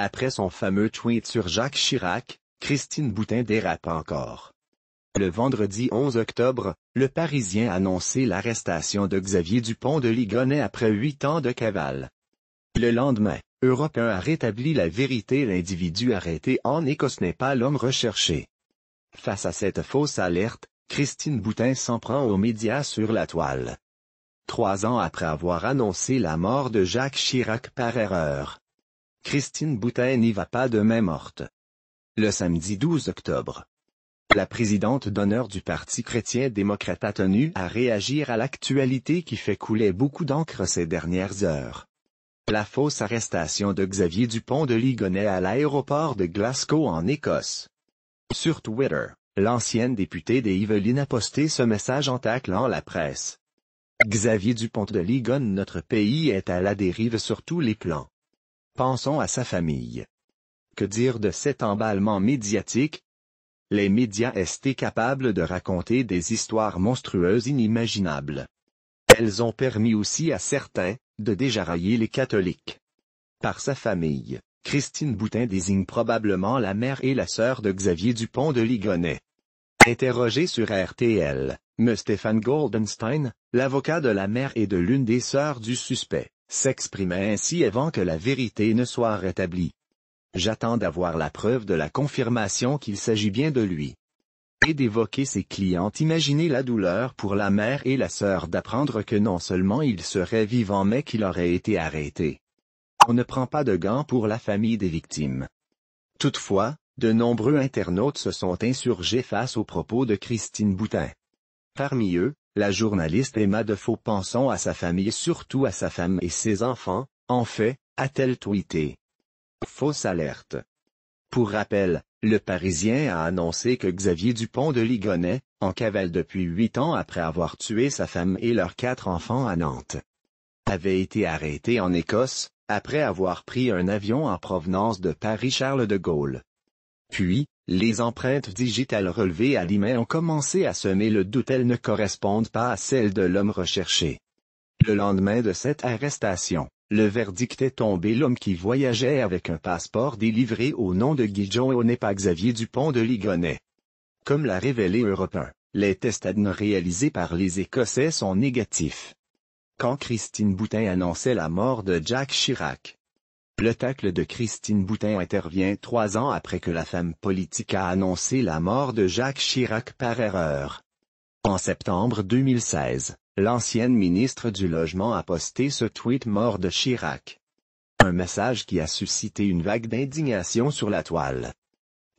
après son fameux tweet sur Jacques Chirac, Christine Boutin dérape encore. Le vendredi 11 octobre, le Parisien a annoncé l'arrestation de Xavier Dupont de Ligonnès après huit ans de cavale. Le lendemain, Europe 1 a rétabli la vérité l'individu arrêté en Écosse n'est pas l'homme recherché. Face à cette fausse alerte, Christine Boutin s'en prend aux médias sur la toile. Trois ans après avoir annoncé la mort de Jacques Chirac par erreur. Christine Boutin n'y va pas de main morte. Le samedi 12 octobre. La présidente d'honneur du Parti chrétien-démocrate a tenu à réagir à l'actualité qui fait couler beaucoup d'encre ces dernières heures. La fausse arrestation de Xavier Dupont de Ligonnès à l'aéroport de Glasgow en Écosse. Sur Twitter, l'ancienne députée des Yvelines a posté ce message en taclant la presse. Xavier Dupont de Ligonnès Notre pays est à la dérive sur tous les plans. Pensons à sa famille. Que dire de cet emballement médiatique? Les médias étaient capables de raconter des histoires monstrueuses inimaginables? Elles ont permis aussi à certains, de déjarailler les catholiques. Par sa famille, Christine Boutin désigne probablement la mère et la sœur de Xavier Dupont de Ligonnès. Interrogé sur RTL, M. Stéphane Goldenstein, l'avocat de la mère et de l'une des sœurs du suspect, s'exprimait ainsi avant que la vérité ne soit rétablie. J'attends d'avoir la preuve de la confirmation qu'il s'agit bien de lui et d'évoquer ses clientes. Imaginez la douleur pour la mère et la sœur d'apprendre que non seulement il serait vivant mais qu'il aurait été arrêté. On ne prend pas de gants pour la famille des victimes. Toutefois, de nombreux internautes se sont insurgés face aux propos de Christine Boutin. Parmi eux, la journaliste Emma Defaux pensant à sa famille surtout à sa femme et ses enfants, en fait, a-t-elle tweeté. Fausse alerte. Pour rappel, le Parisien a annoncé que Xavier Dupont de Ligonnès, en cavale depuis huit ans après avoir tué sa femme et leurs quatre enfants à Nantes, avait été arrêté en Écosse, après avoir pris un avion en provenance de Paris-Charles de Gaulle. Puis, les empreintes digitales relevées à l'IME ont commencé à semer le doute elles ne correspondent pas à celles de l'homme recherché. Le lendemain de cette arrestation, le verdict est tombé l'homme qui voyageait avec un passeport délivré au nom de Guy n'est pas Xavier Dupont de Ligonnès. Comme l'a révélé Europe 1, les tests ADN réalisés par les Écossais sont négatifs. Quand Christine Boutin annonçait la mort de Jack Chirac, le tacle de Christine Boutin intervient trois ans après que la femme politique a annoncé la mort de Jacques Chirac par erreur. En septembre 2016, l'ancienne ministre du Logement a posté ce tweet mort de Chirac. Un message qui a suscité une vague d'indignation sur la toile.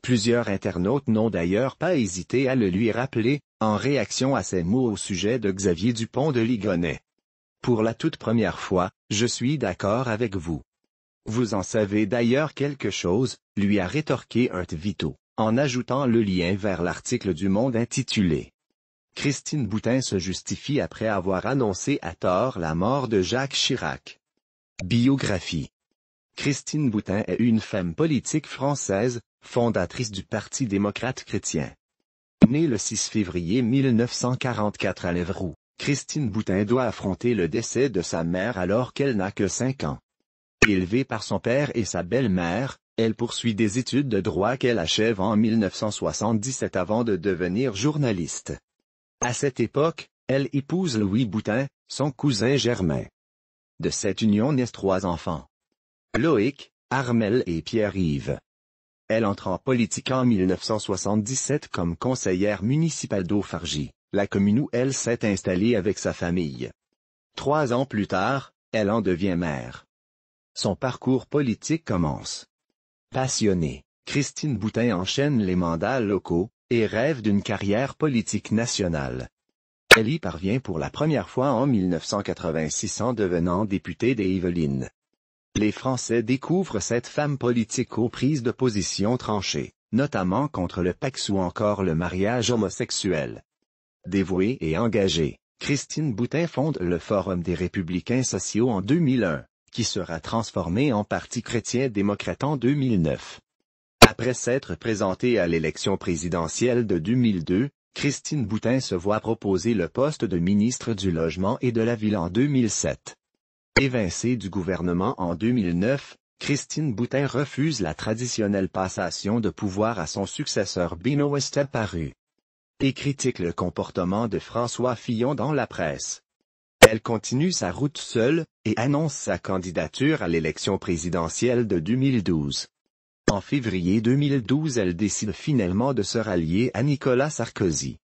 Plusieurs internautes n'ont d'ailleurs pas hésité à le lui rappeler, en réaction à ses mots au sujet de Xavier Dupont de Ligonnès. Pour la toute première fois, je suis d'accord avec vous. Vous en savez d'ailleurs quelque chose, lui a rétorqué un Vito, en ajoutant le lien vers l'article du Monde intitulé Christine Boutin se justifie après avoir annoncé à tort la mort de Jacques Chirac. Biographie Christine Boutin est une femme politique française, fondatrice du Parti démocrate chrétien. Née le 6 février 1944 à Lévroux, Christine Boutin doit affronter le décès de sa mère alors qu'elle n'a que 5 ans. Élevée par son père et sa belle-mère, elle poursuit des études de droit qu'elle achève en 1977 avant de devenir journaliste. À cette époque, elle épouse Louis Boutin, son cousin germain. De cette union naissent trois enfants. Loïc, Armel et Pierre-Yves. Elle entre en politique en 1977 comme conseillère municipale d'Aufargie, la commune où elle s'est installée avec sa famille. Trois ans plus tard, elle en devient mère. Son parcours politique commence. Passionnée, Christine Boutin enchaîne les mandats locaux, et rêve d'une carrière politique nationale. Elle y parvient pour la première fois en 1986 en devenant députée des Yvelines. Les Français découvrent cette femme politique aux prises de position tranchées, notamment contre le Pax ou encore le mariage homosexuel. Dévouée et engagée, Christine Boutin fonde le Forum des Républicains sociaux en 2001, qui sera transformé en Parti chrétien-démocrate en 2009. Après s'être présentée à l'élection présidentielle de 2002, Christine Boutin se voit proposer le poste de ministre du Logement et de la Ville en 2007. Évincée du gouvernement en 2009, Christine Boutin refuse la traditionnelle passation de pouvoir à son successeur Bino Esteparu. Et critique le comportement de François Fillon dans la presse. Elle continue sa route seule, et annonce sa candidature à l'élection présidentielle de 2012. En février 2012 elle décide finalement de se rallier à Nicolas Sarkozy.